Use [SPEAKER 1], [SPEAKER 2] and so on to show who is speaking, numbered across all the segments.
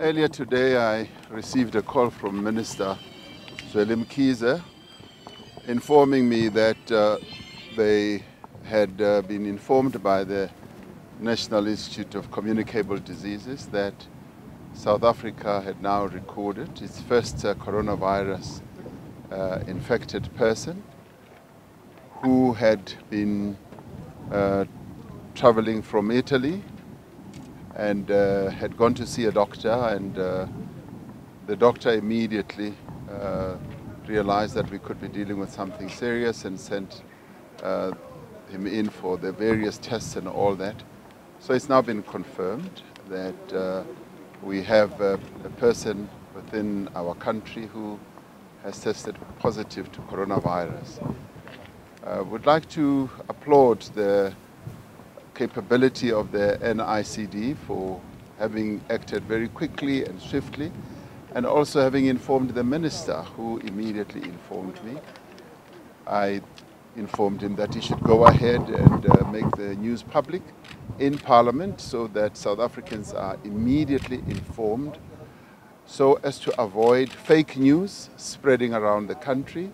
[SPEAKER 1] Earlier today, I received a call from Minister Zweli Mkhize informing me that uh, they had uh, been informed by the National Institute of Communicable Diseases that South Africa had now recorded its first uh, coronavirus uh, infected person who had been uh, traveling from Italy and uh, had gone to see a doctor and uh, the doctor immediately uh, realized that we could be dealing with something serious and sent uh, him in for the various tests and all that. So it's now been confirmed that uh, we have a, a person within our country who has tested positive to coronavirus. I uh, would like to applaud the capability of the NICD for having acted very quickly and swiftly and also having informed the minister who immediately informed me. I informed him that he should go ahead and uh, make the news public in Parliament so that South Africans are immediately informed so as to avoid fake news spreading around the country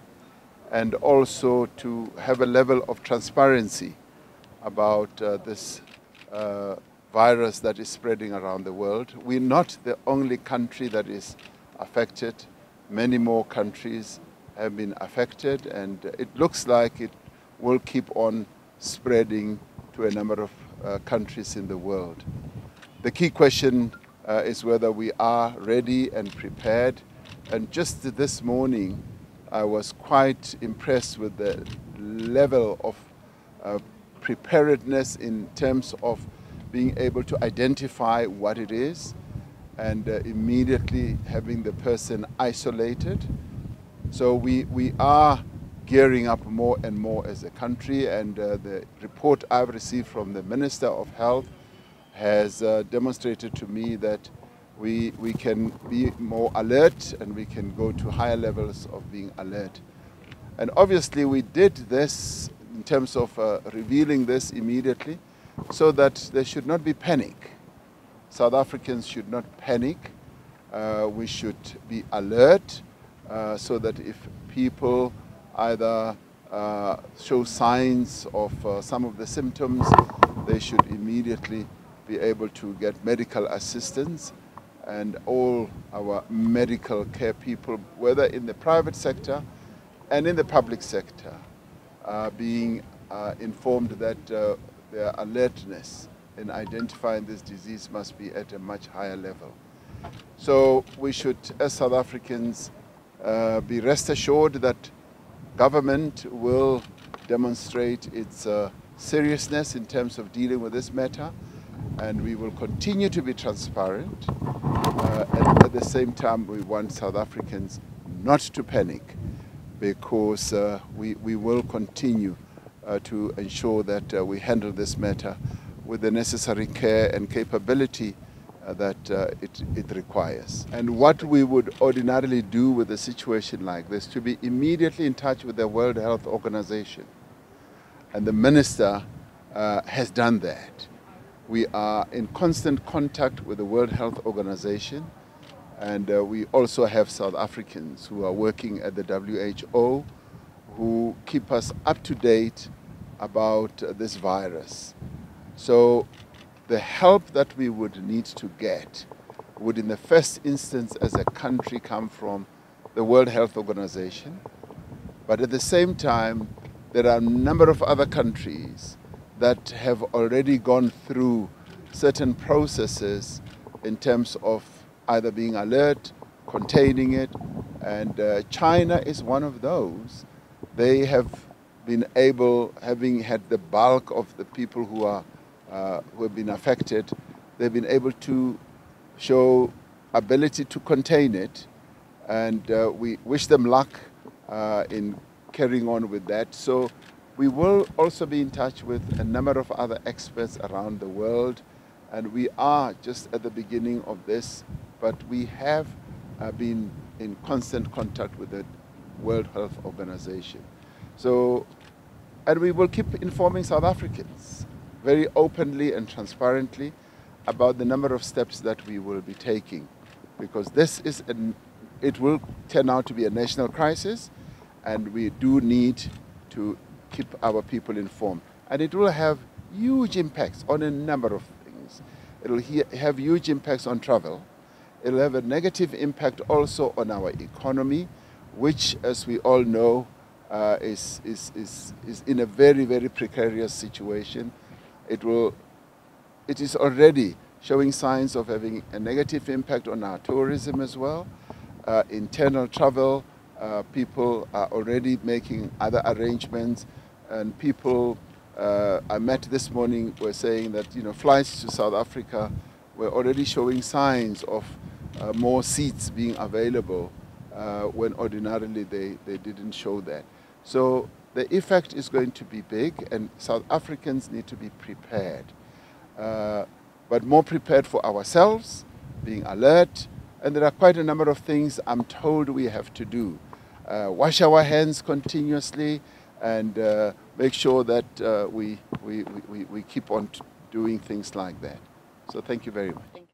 [SPEAKER 1] and also to have a level of transparency about uh, this uh, virus that is spreading around the world. We're not the only country that is affected. Many more countries have been affected, and it looks like it will keep on spreading to a number of uh, countries in the world. The key question uh, is whether we are ready and prepared. And just this morning, I was quite impressed with the level of uh, preparedness in terms of being able to identify what it is and uh, immediately having the person isolated. So we, we are gearing up more and more as a country and uh, the report I've received from the Minister of Health has uh, demonstrated to me that we, we can be more alert and we can go to higher levels of being alert. And obviously we did this in terms of uh, revealing this immediately so that there should not be panic. South Africans should not panic. Uh, we should be alert uh, so that if people either uh, show signs of uh, some of the symptoms, they should immediately be able to get medical assistance and all our medical care people, whether in the private sector and in the public sector, being uh, informed that uh, their alertness in identifying this disease must be at a much higher level. So we should, as South Africans, uh, be rest assured that government will demonstrate its uh, seriousness in terms of dealing with this matter and we will continue to be transparent. Uh, and at the same time, we want South Africans not to panic because uh, we, we will continue uh, to ensure that uh, we handle this matter with the necessary care and capability that uh, it, it requires. And what we would ordinarily do with a situation like this, to be immediately in touch with the World Health Organization. And the minister uh, has done that. We are in constant contact with the World Health Organization and uh, we also have South Africans who are working at the WHO who keep us up to date about uh, this virus. So the help that we would need to get would in the first instance as a country come from the World Health Organization. But at the same time, there are a number of other countries that have already gone through certain processes in terms of either being alert, containing it, and uh, China is one of those. They have been able, having had the bulk of the people who are uh, who have been affected, they've been able to show ability to contain it, and uh, we wish them luck uh, in carrying on with that. So we will also be in touch with a number of other experts around the world, and we are just at the beginning of this but we have uh, been in constant contact with the World Health Organization. So, and we will keep informing South Africans very openly and transparently about the number of steps that we will be taking because this is an, it will turn out to be a national crisis and we do need to keep our people informed. And it will have huge impacts on a number of things. It will have huge impacts on travel. It will have a negative impact also on our economy, which, as we all know, uh, is, is, is, is in a very, very precarious situation. It, will, it is already showing signs of having a negative impact on our tourism as well. Uh, internal travel, uh, people are already making other arrangements and people uh, I met this morning were saying that you know flights to South Africa were already showing signs of uh, more seats being available uh, when ordinarily they, they didn't show that. So the effect is going to be big and South Africans need to be prepared. Uh, but more prepared for ourselves, being alert, and there are quite a number of things I'm told we have to do. Uh, wash our hands continuously and uh, make sure that uh, we, we, we, we keep on doing things like that. So thank you very much.